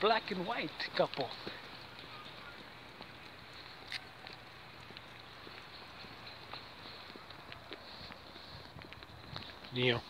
black and white couple. Neo.